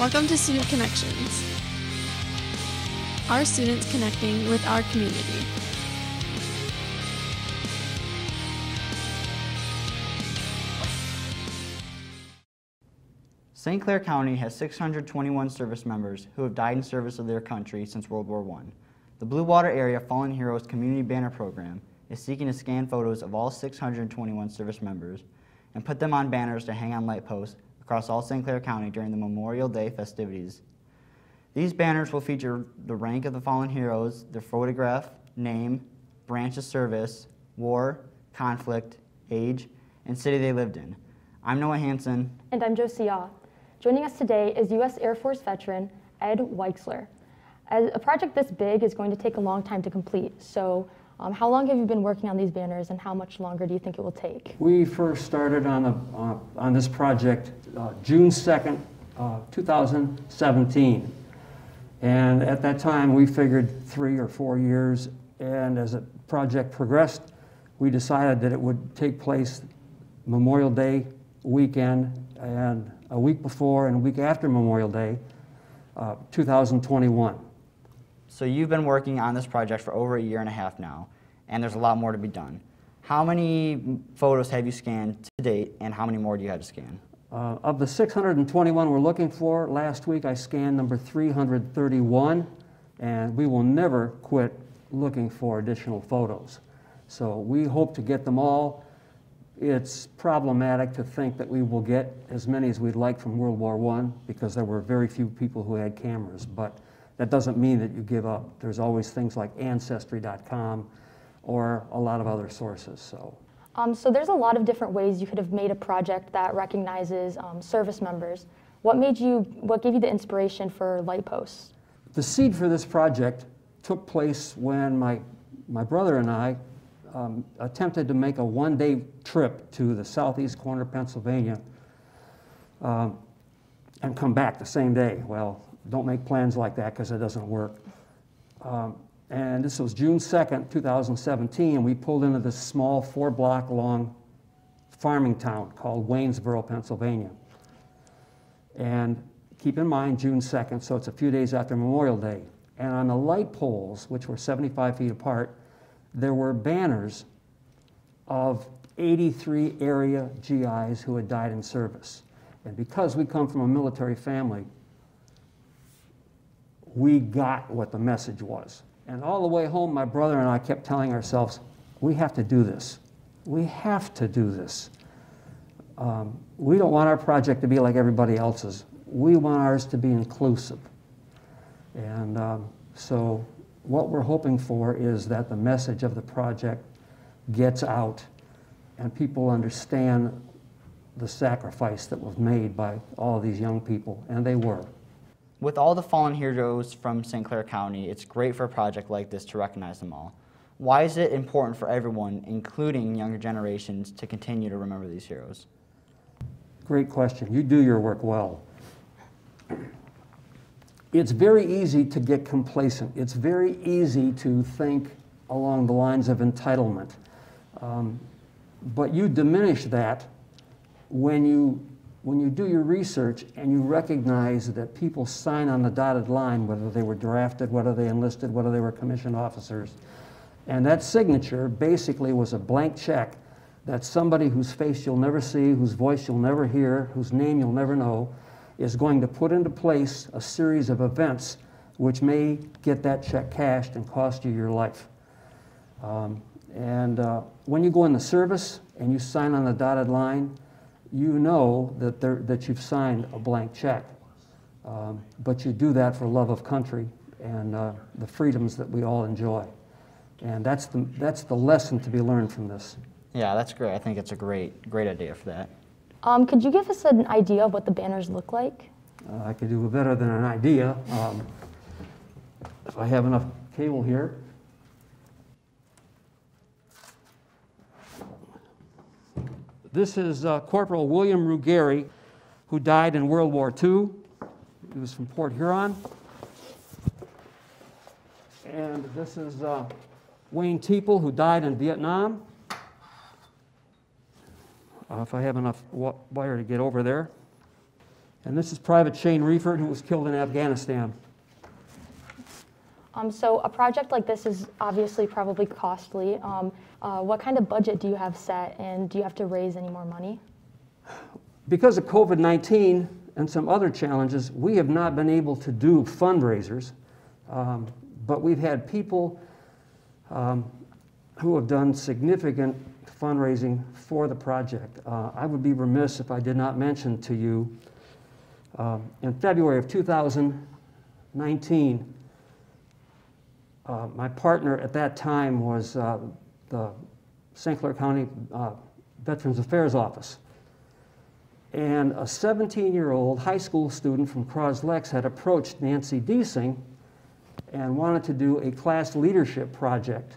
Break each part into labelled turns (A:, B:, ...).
A: Welcome to Student Connections. Our students connecting with our community.
B: St. Clair County has 621 service members who have died in service of their country since World War I. The Blue Water Area Fallen Heroes Community Banner Program is seeking to scan photos of all 621 service members and put them on banners to hang on light posts across all St. Clair County during the Memorial Day festivities. These banners will feature the rank of the fallen heroes, their photograph, name, branch of service, war, conflict, age, and city they lived in. I'm Noah Hansen.
C: And I'm Josie Yaw. Joining us today is U.S. Air Force veteran Ed Weichsler. As a project this big is going to take a long time to complete, so um, how long have you been working on these banners and how much longer do you think it will take?
D: We first started on, a, uh, on this project uh, June 2nd, uh, 2017. And at that time, we figured three or four years. And as the project progressed, we decided that it would take place Memorial Day weekend and a week before and a week after Memorial Day, uh, 2021.
B: So you've been working on this project for over a year and a half now, and there's a lot more to be done. How many photos have you scanned to date, and how many more do you have to scan?
D: Uh, of the 621 we're looking for, last week I scanned number 331, and we will never quit looking for additional photos. So we hope to get them all. It's problematic to think that we will get as many as we'd like from World War I because there were very few people who had cameras, but that doesn't mean that you give up. There's always things like Ancestry.com or a lot of other sources. So.
C: Um, so there's a lot of different ways you could have made a project that recognizes um, service members. What made you, what gave you the inspiration for light posts?
D: The seed for this project took place when my, my brother and I um, attempted to make a one-day trip to the southeast corner of Pennsylvania um, and come back the same day. Well, don't make plans like that because it doesn't work. Um, and this was June 2nd, 2017, and we pulled into this small four-block long farming town called Waynesboro, Pennsylvania. And keep in mind, June 2nd, so it's a few days after Memorial Day. And on the light poles, which were 75 feet apart, there were banners of 83 area GIs who had died in service. And because we come from a military family, we got what the message was. And all the way home, my brother and I kept telling ourselves, we have to do this. We have to do this. Um, we don't want our project to be like everybody else's. We want ours to be inclusive. And um, so what we're hoping for is that the message of the project gets out and people understand the sacrifice that was made by all these young people, and they were.
B: With all the fallen heroes from St. Clair County, it's great for a project like this to recognize them all. Why is it important for everyone, including younger generations, to continue to remember these heroes?
D: Great question. You do your work well. It's very easy to get complacent. It's very easy to think along the lines of entitlement. Um, but you diminish that when you when you do your research and you recognize that people sign on the dotted line, whether they were drafted, whether they enlisted, whether they were commissioned officers, and that signature basically was a blank check that somebody whose face you'll never see, whose voice you'll never hear, whose name you'll never know, is going to put into place a series of events which may get that check cashed and cost you your life. Um, and uh, when you go in the service and you sign on the dotted line, you know that, there, that you've signed a blank check. Um, but you do that for love of country and uh, the freedoms that we all enjoy. And that's the, that's the lesson to be learned from this.
B: Yeah, that's great. I think it's a great, great idea for that.
C: Um, could you give us an idea of what the banners look like?
D: Uh, I could do better than an idea. Um, if I have enough cable here. This is uh, Corporal William Ruggieri, who died in World War II. He was from Port Huron. And this is uh, Wayne Teeple, who died in Vietnam. Uh, if I have enough wire to get over there. And this is Private Shane Reeford, who was killed in Afghanistan.
C: Um, so a project like this is obviously probably costly. Um, uh, what kind of budget do you have set, and do you have to raise any more money?
D: Because of COVID 19 and some other challenges, we have not been able to do fundraisers, um, but we've had people um, who have done significant fundraising for the project. Uh, I would be remiss if I did not mention to you um, in February of 2019, uh, my partner at that time was uh, the St. Clair County uh, Veterans Affairs Office. And a 17 year old high school student from Croslex had approached Nancy Deasing and wanted to do a class leadership project.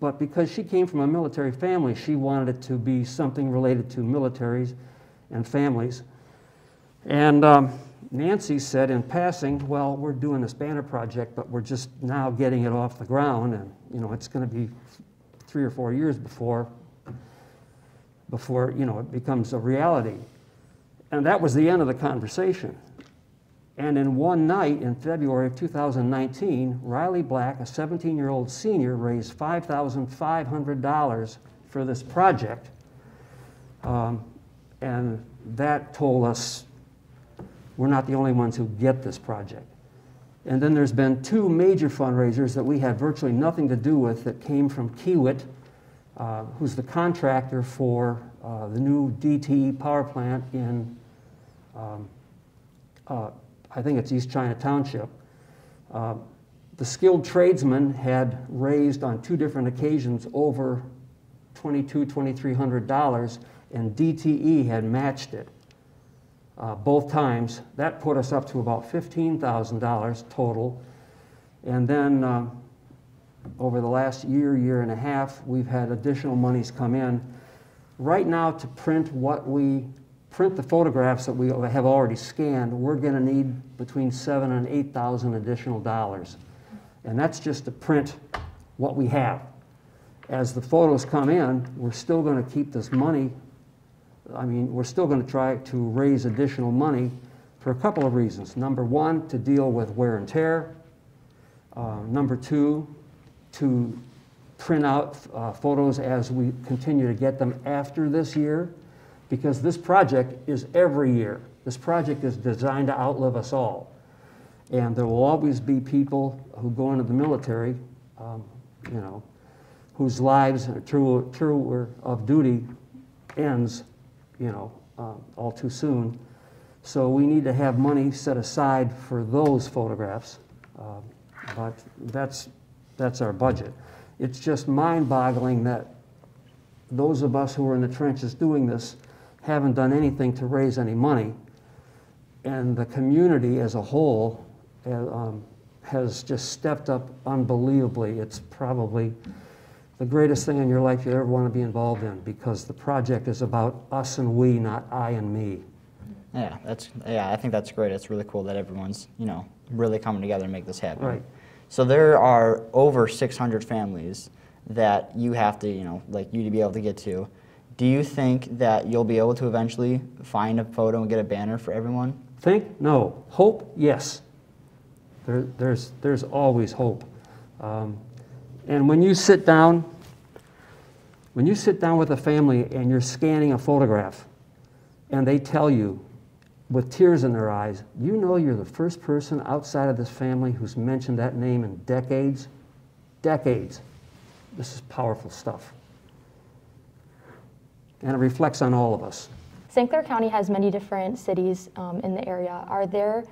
D: But because she came from a military family, she wanted it to be something related to militaries and families. And um, Nancy said in passing, well, we're doing this banner project, but we're just now getting it off the ground, and you know, it's going to be three or four years before, before you know, it becomes a reality. And that was the end of the conversation. And in one night in February of 2019, Riley Black, a 17 year old senior, raised $5,500 for this project. Um, and that told us we're not the only ones who get this project. And then there's been two major fundraisers that we had virtually nothing to do with that came from Kiewit, uh, who's the contractor for uh, the new DTE power plant in, um, uh, I think it's East China Township. Uh, the skilled tradesmen had raised on two different occasions over $2,200, $2,300, and DTE had matched it uh, both times. That put us up to about $15,000 total. And then uh, over the last year, year and a half, we've had additional monies come in. Right now, to print what we print the photographs that we have already scanned, we're going to need between seven and eight thousand additional dollars, and that's just to print what we have. As the photos come in, we're still going to keep this money I mean, we're still going to try to raise additional money for a couple of reasons. Number one, to deal with wear and tear. Uh, number two, to print out uh, photos as we continue to get them after this year, because this project is every year. This project is designed to outlive us all. And there will always be people who go into the military, um, you know, whose lives, are true, true of duty, ends you know, uh, all too soon. So we need to have money set aside for those photographs. Uh, but that's, that's our budget. It's just mind-boggling that those of us who are in the trenches doing this haven't done anything to raise any money. And the community as a whole uh, um, has just stepped up unbelievably. It's probably the greatest thing in your life you ever want to be involved in because the project is about us and we, not I and me.
B: Yeah, that's yeah. I think that's great. It's really cool that everyone's you know really coming together to make this happen.
D: Right.
B: So there are over 600 families that you have to you know like you to be able to get to. Do you think that you'll be able to eventually find a photo and get a banner for everyone?
D: Think? No. Hope? Yes. There, there's, there's always hope. Um, and when you sit down, when you sit down with a family and you're scanning a photograph and they tell you with tears in their eyes, you know you're the first person outside of this family who's mentioned that name in decades. Decades. This is powerful stuff. And it reflects on all of us.
C: St. Clair County has many different cities um, in the area. Are there,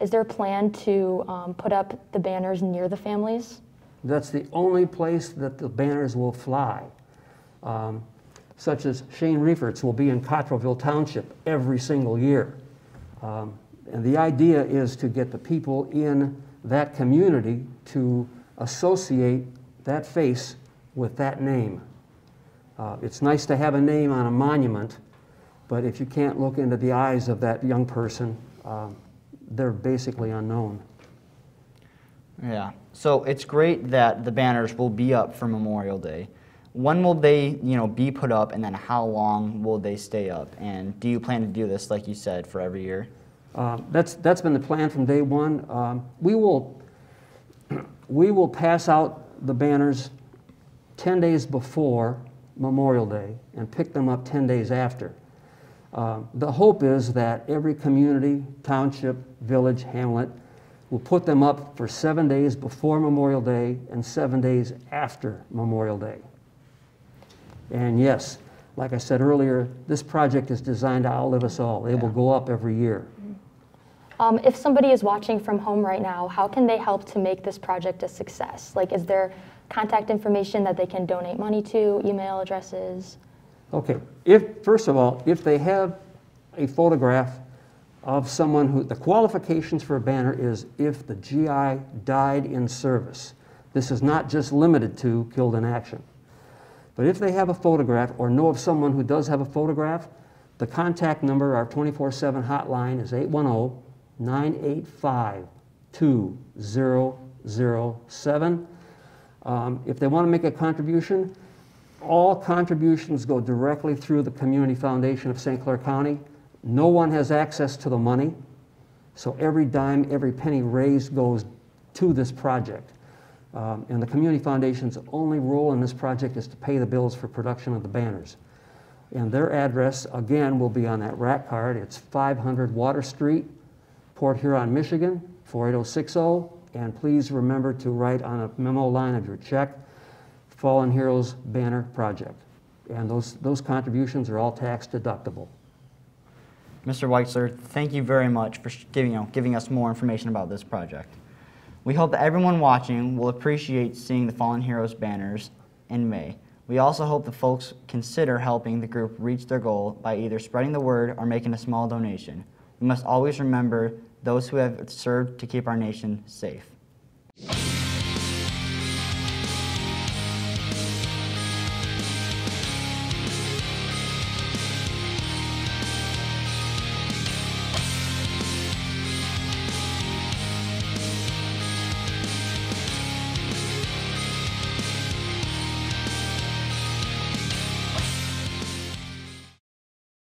C: is there a plan to um, put up the banners near the families?
D: That's the only place that the banners will fly. Um, such as Shane Reeford's will be in Cottrellville Township every single year. Um, and the idea is to get the people in that community to associate that face with that name. Uh, it's nice to have a name on a monument, but if you can't look into the eyes of that young person, um, they're basically unknown.
B: Yeah. So it's great that the banners will be up for Memorial Day. When will they, you know, be put up, and then how long will they stay up? And do you plan to do this, like you said, for every year?
D: Uh, That's, that's been the plan from day one. Um, We will, we will pass out the banners 10 days before Memorial Day and pick them up 10 days after. Uh, The hope is that every community, township, village, hamlet will put them up for seven days before Memorial Day and seven days after Memorial Day. And yes, like I said earlier, this project is designed to outlive us all. They will go up every year.
C: Um, if somebody is watching from home right now, how can they help to make this project a success? Like, is there contact information that they can donate money to, email addresses?
D: Okay, if, first of all, if they have a photograph of someone who, the qualifications for a banner is if the GI died in service. This is not just limited to killed in action. But if they have a photograph or know of someone who does have a photograph, the contact number, our 24 7 hotline is 810 985 2007. Um, If they want to make a contribution, all contributions go directly through the Community Foundation of St. Clair County. No one has access to the money, so every dime, every penny raised goes to this project. Um, And the Community Foundation's only role in this project is to pay the bills for production of the banners. And their address, again, will be on that rack card. It's 500 Water Street, Port Huron, Michigan, 48060. And please remember to write on a memo line of your check, Fallen Heroes Banner Project. And those, those contributions are all tax deductible.
B: Mr. Weichsler, thank you very much for giving, you know, giving us more information about this project. We hope that everyone watching will appreciate seeing the Fallen Heroes banners in May. We also hope the folks consider helping the group reach their goal by either spreading the word or making a small donation. We must always remember those who have served to keep our nation safe.